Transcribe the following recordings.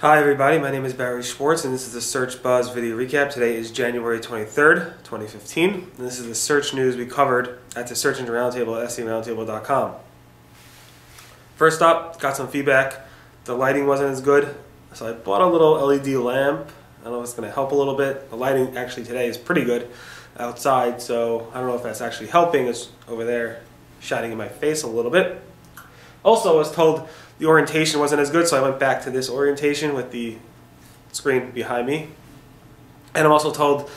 Hi everybody, my name is Barry Schwartz and this is the Search Buzz video recap. Today is January 23rd, 2015. And this is the search news we covered at the Search Engine Roundtable at seroundtable.com. First up, got some feedback. The lighting wasn't as good, so I bought a little LED lamp. I don't know if it's going to help a little bit. The lighting actually today is pretty good outside, so I don't know if that's actually helping. It's over there shining in my face a little bit. Also, I was told the orientation wasn't as good, so I went back to this orientation with the screen behind me. And I'm also told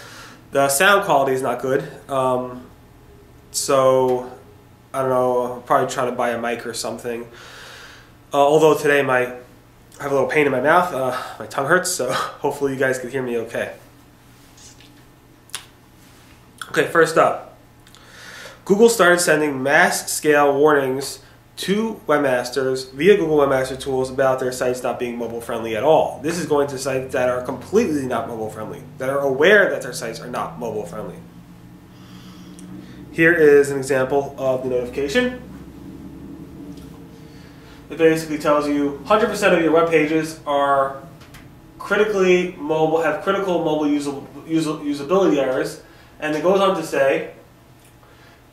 the sound quality is not good. Um, so I don't know, I'll probably try to buy a mic or something. Uh, although today my I have a little pain in my mouth, uh, my tongue hurts, so hopefully you guys can hear me okay. Okay, first up, Google started sending mass scale warnings to webmasters via Google Webmaster Tools about their sites not being mobile friendly at all. This is going to sites that are completely not mobile friendly, that are aware that their sites are not mobile friendly. Here is an example of the notification. It basically tells you 100% of your web pages are critically mobile, have critical mobile usability errors, and it goes on to say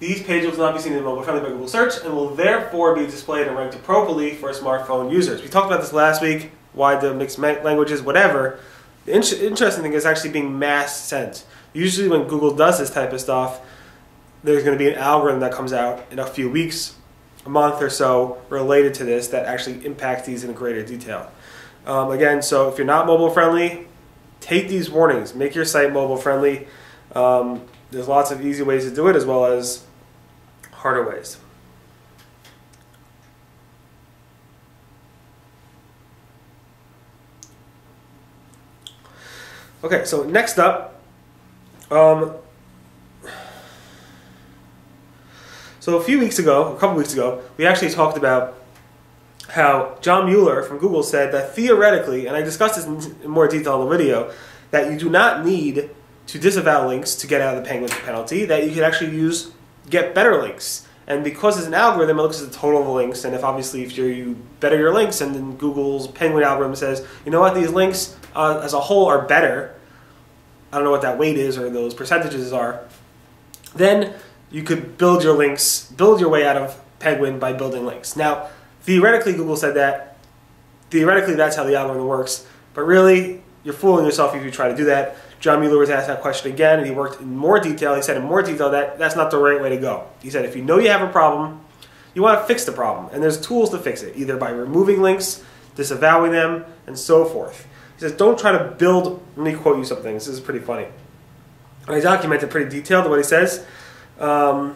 these pages will not be seen in mobile friendly by Google Search and will therefore be displayed and ranked appropriately for smartphone users. We talked about this last week, why the mixed languages, whatever. The in interesting thing is actually being mass sent. Usually when Google does this type of stuff, there's going to be an algorithm that comes out in a few weeks, a month or so related to this that actually impacts these in greater detail. Um, again, so if you're not mobile friendly, take these warnings. Make your site mobile friendly. Um, there's lots of easy ways to do it as well as harder ways. Okay, so next up, um, so a few weeks ago, a couple weeks ago, we actually talked about how John Mueller from Google said that theoretically, and I discussed this in more detail in the video, that you do not need to disavow links to get out of the penguin penalty, that you can actually use get better links. And because it's an algorithm, it looks at the total of the links. And if obviously if you better your links, and then Google's Penguin algorithm says, you know what, these links uh, as a whole are better. I don't know what that weight is or those percentages are. Then you could build your links, build your way out of Penguin by building links. Now, theoretically, Google said that. Theoretically, that's how the algorithm works. But really, you're fooling yourself if you try to do that. John Mueller was asked that question again, and he worked in more detail. He said in more detail that that's not the right way to go. He said if you know you have a problem, you want to fix the problem, and there's tools to fix it, either by removing links, disavowing them, and so forth. He says don't try to build. Let me quote you something. This is pretty funny. And I documented pretty detailed what he says. Um,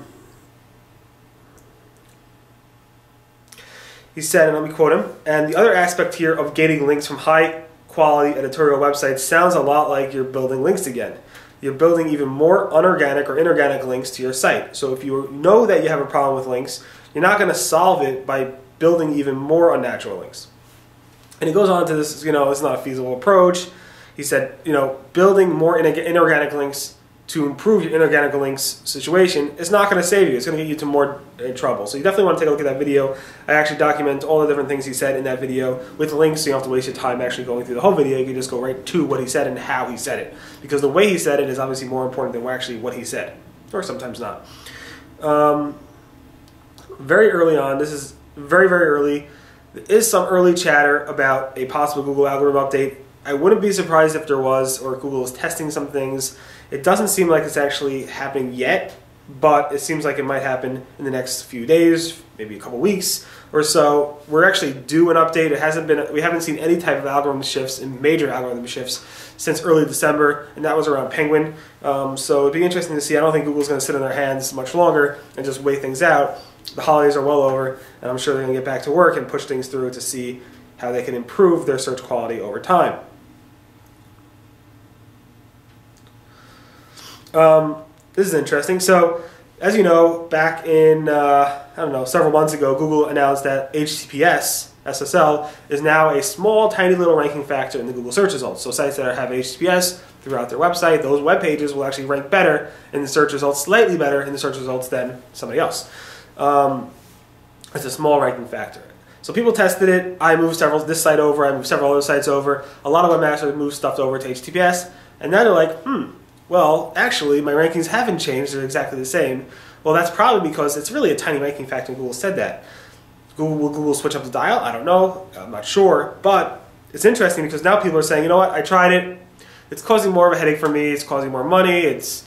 he said, and let me quote him, and the other aspect here of getting links from high quality editorial website sounds a lot like you're building links again. You're building even more unorganic or inorganic links to your site. So if you know that you have a problem with links, you're not going to solve it by building even more unnatural links. And he goes on to this, you know, it's not a feasible approach. He said, you know, building more inorganic links to improve your inorganic links situation it's not going to save you. It's going to get you to more uh, trouble. So you definitely want to take a look at that video. I actually document all the different things he said in that video with links so you don't have to waste your time actually going through the whole video. You can just go right to what he said and how he said it. Because the way he said it is obviously more important than actually what he said. Or sometimes not. Um, very early on, this is very, very early, there is some early chatter about a possible Google algorithm update. I wouldn't be surprised if there was, or Google is testing some things. It doesn't seem like it's actually happening yet, but it seems like it might happen in the next few days, maybe a couple weeks or so. We're actually due an update. It hasn't been, we haven't seen any type of algorithm shifts and major algorithm shifts since early December, and that was around Penguin. Um, so it'd be interesting to see. I don't think Google's going to sit on their hands much longer and just wait things out. The holidays are well over, and I'm sure they're going to get back to work and push things through to see how they can improve their search quality over time. Um, this is interesting. So, as you know, back in, uh, I don't know, several months ago, Google announced that HTTPS, SSL, is now a small, tiny little ranking factor in the Google search results. So sites that have HTTPS throughout their website, those web pages will actually rank better in the search results, slightly better in the search results than somebody else. Um, it's a small ranking factor. So people tested it. I moved several this site over. I moved several other sites over. A lot of webmasters moved stuff over to HTTPS, and now they're like, hmm, well, actually, my rankings haven't changed. They're exactly the same. Well, that's probably because it's really a tiny ranking factor. And Google said that. Google will Google switch up the dial? I don't know. I'm not sure, but it's interesting because now people are saying, you know what? I tried it. It's causing more of a headache for me. It's causing more money. It's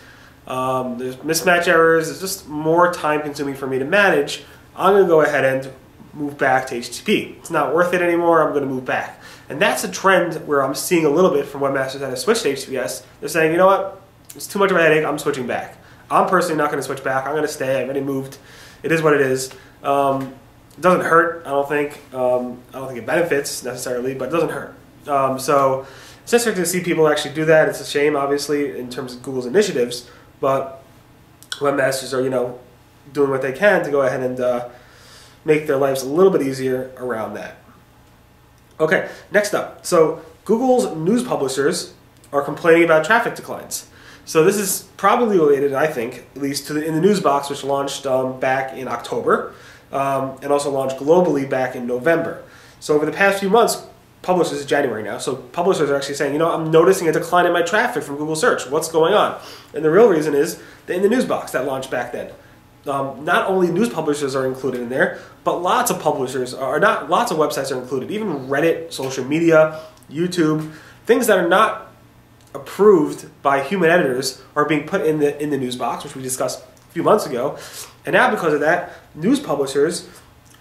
um, there's mismatch errors. It's just more time consuming for me to manage. I'm going to go ahead and move back to HTTP. It's not worth it anymore. I'm going to move back. And that's a trend where I'm seeing a little bit from webmasters that have switched to HTTPS. They're saying, you know what? It's too much of a headache. I'm switching back. I'm personally not going to switch back. I'm going to stay. I've already moved. It is what it is. Um, it doesn't hurt. I don't think. Um, I don't think it benefits necessarily, but it doesn't hurt. Um, so it's interesting to see people actually do that. It's a shame, obviously, in terms of Google's initiatives, but webmasters are, you know, doing what they can to go ahead and uh, make their lives a little bit easier around that. Okay, next up. So Google's news publishers are complaining about traffic declines. So this is probably related, I think, at least to the, in the news box, which launched um, back in October, um, and also launched globally back in November. So over the past few months, publishers is January now, so publishers are actually saying, you know, I'm noticing a decline in my traffic from Google search. What's going on? And the real reason is in the news box that launched back then. Um, not only news publishers are included in there, but lots of publishers are not. Lots of websites are included. Even Reddit, social media, YouTube, things that are not approved by human editors are being put in the in the news box, which we discussed a few months ago. And now, because of that, news publishers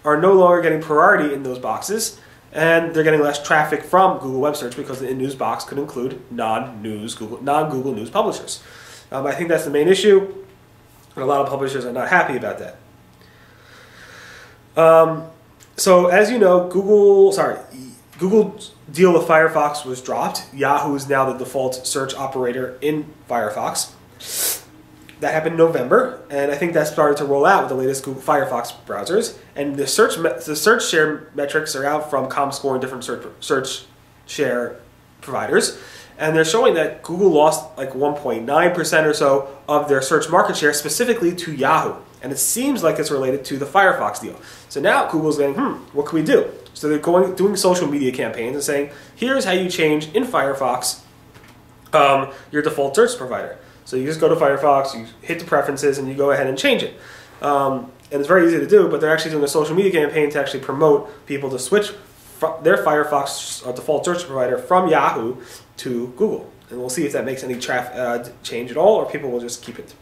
are no longer getting priority in those boxes, and they're getting less traffic from Google Web Search because the in news box could include non-news Google non-Google news publishers. Um, I think that's the main issue. And a lot of publishers are not happy about that. Um, so as you know, Google, sorry, Google's deal with Firefox was dropped. Yahoo is now the default search operator in Firefox. That happened in November, and I think that started to roll out with the latest Google Firefox browsers. And the search the search share metrics are out from ComScore and different search search share providers and they're showing that Google lost like 1.9% or so of their search market share specifically to Yahoo. And it seems like it's related to the Firefox deal. So now Google's going, hmm, what can we do? So they're going doing social media campaigns and saying, here's how you change in Firefox um, your default search provider. So you just go to Firefox, you hit the preferences, and you go ahead and change it. Um, and it's very easy to do, but they're actually doing a social media campaign to actually promote people to switch their Firefox uh, default search provider from Yahoo to Google. And we'll see if that makes any uh, change at all or people will just keep it.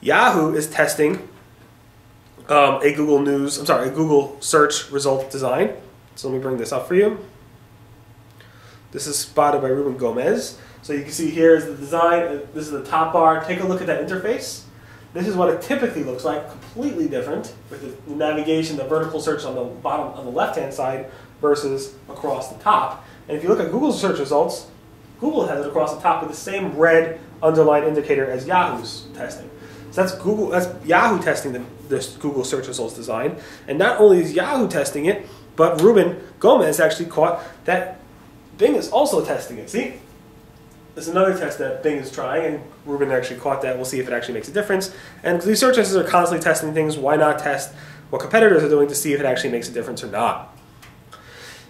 Yahoo is testing um, a Google News, I'm sorry, a Google search result design. So let me bring this up for you. This is spotted by Ruben Gomez. So you can see here is the design. Uh, this is the top bar. Take a look at that interface. This is what it typically looks like, completely different with the navigation, the vertical search on the bottom, on the left-hand side versus across the top. And if you look at Google's search results, Google has it across the top with the same red underlined indicator as Yahoo's testing. So that's Google, that's Yahoo testing the, this Google search results design. And not only is Yahoo testing it, but Ruben Gomez actually caught that Bing is also testing it. See? There's another test that Bing is trying, and Ruben actually caught that. We'll see if it actually makes a difference. And these search engines are constantly testing things. Why not test what competitors are doing to see if it actually makes a difference or not?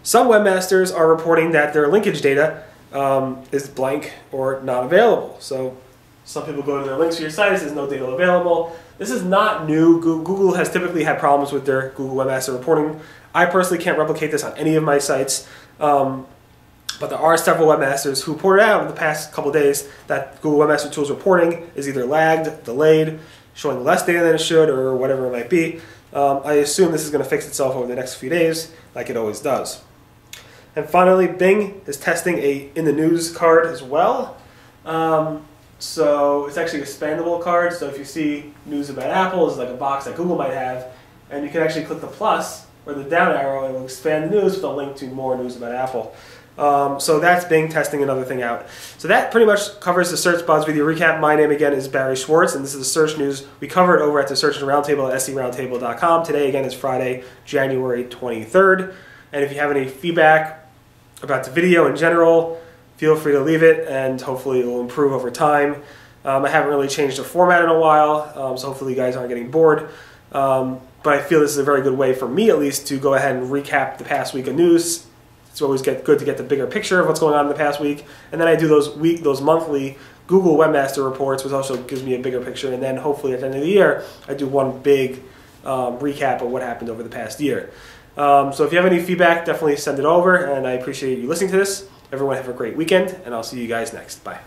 Some webmasters are reporting that their linkage data um, is blank or not available. So some people go to their links to your site, there's no data available. This is not new. Google has typically had problems with their Google Webmaster reporting. I personally can't replicate this on any of my sites. Um, but there are several webmasters who reported out in the past couple days that Google Webmaster Tools reporting is either lagged, delayed, showing less data than it should, or whatever it might be. Um, I assume this is going to fix itself over the next few days, like it always does. And finally, Bing is testing a in the news card as well. Um, so it's actually expandable card. So if you see news about Apple, it's like a box that Google might have, and you can actually click the plus or the down arrow, and it will expand the news with a link to more news about Apple. Um, so that's Bing testing another thing out. So that pretty much covers the Search Buzz video recap. My name again is Barry Schwartz, and this is the search news we covered over at the Search Engine Roundtable at seroundtable.com. Today again is Friday, January 23rd. And if you have any feedback about the video in general, feel free to leave it and hopefully it will improve over time. Um, I haven't really changed the format in a while, um, so hopefully you guys aren't getting bored. Um, but I feel this is a very good way for me, at least, to go ahead and recap the past week of news. It's always get good to get the bigger picture of what's going on in the past week, and then I do those week, those monthly Google Webmaster reports, which also gives me a bigger picture. And then hopefully at the end of the year, I do one big um, recap of what happened over the past year. Um, so if you have any feedback, definitely send it over, and I appreciate you listening to this. Everyone have a great weekend, and I'll see you guys next. Bye.